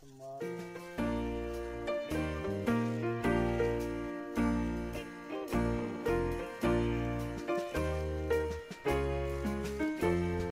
Come on.